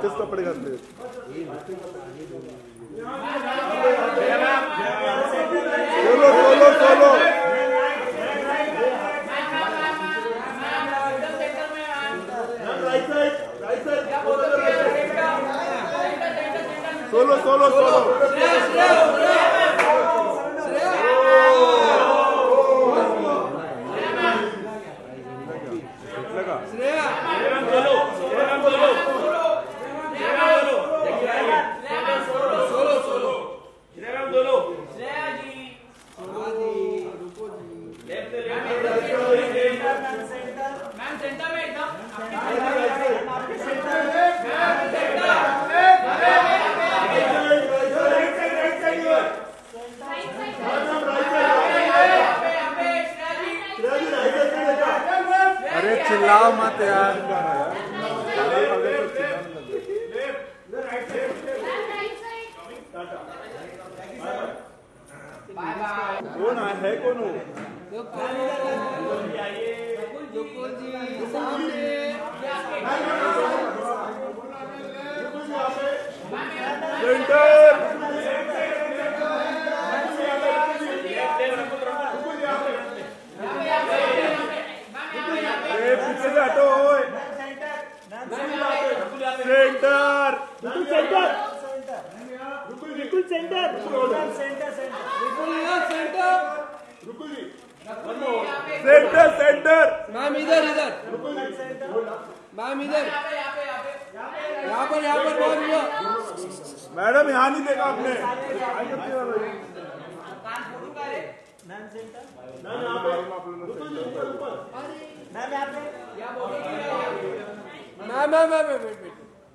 खालचेच कपडे घातले solo solo solo solo solo solo भेटलं का मैम सेंटर में एकदम अरे तो। कोण आहे है कोण हो? सेंटर हटो सेंटर। बिल्कुल सेंटर। बिल्कुल centre. Centre centre centre. Ma'am इधर इधर। मैम इधर। यहाँ पर यहाँ पर बहुत हुआ? मैडम यहाँ नहीं देखा आपने। Ma'am ma'am ma'am wait ma'am.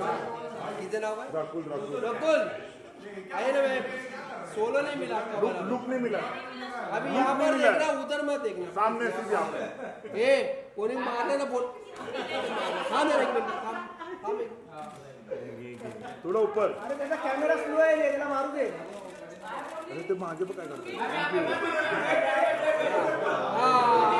किधर नाम है राकुल। राकुल रकुल आइए ना मैम सोलो नहीं मिला लुक लुक नहीं मिला। अभी यहाँ पर देखना उधर मत देखना। सामने सीधे आपने ए कोणी मारलं ना बोल। हाँ ना एक मिनिट थांब थांब एक। ऊपर। अरे त्याचा कॅमेरा स्लो आहे रे, त्याला मारू दे अरे ते मागे पण काय हाँ।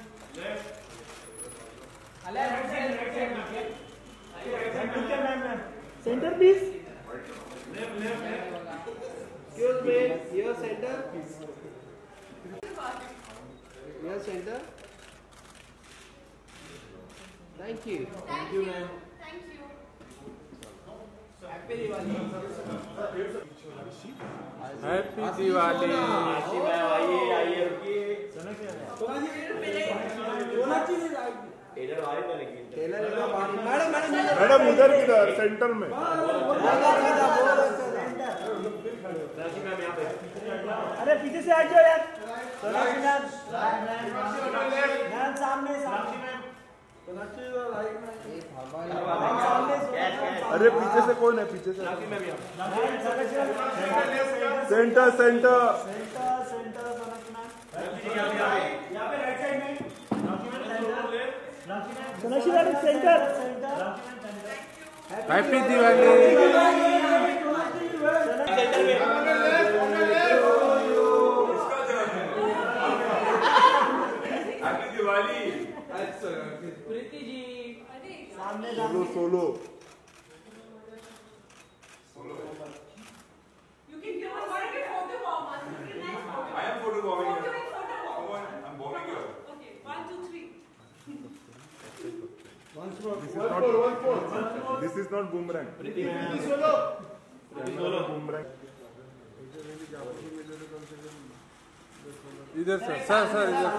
Centre piece Excuse me, your center. Your center. Thank you. Thank you, ma'am. Happy Diwali tailor इतना बारी मैडम मैडम इधर मैडम उधर किधर? सेंटर में। अरे पीछे से हट जाओ यार। सामने अरे पीछे से कौन है? पीछे से। Centre centre centre centre Sonakshi madam centre centre happy Diwali Preeti ji solo solo is not boomerang. इधर सर सर सर इधर।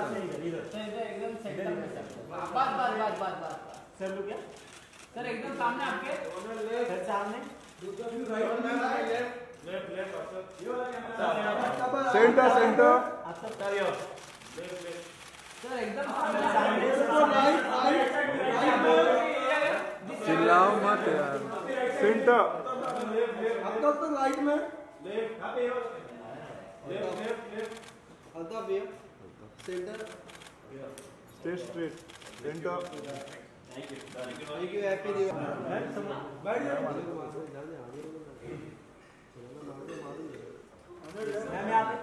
सर क्या? सर एकदम सामने आपके। सर सामने। सेंटर सेंटर सर एकदम सामने चिल्लाओ मत यार। सेंटर आपका तो राइट में। अल्ताफ भैया। Centre stay straight centre thank you thank you happy Diwali बैठ जाओ मैम यहाँ पे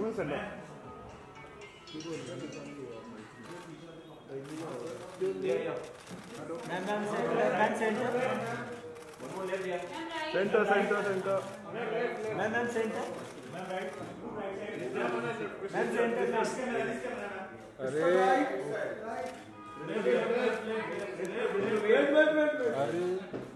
तुम्हें centre ma'am ma'am centre ma'am centre centre centre centre ma'am ma'am centre ma'am centre अरे अरे।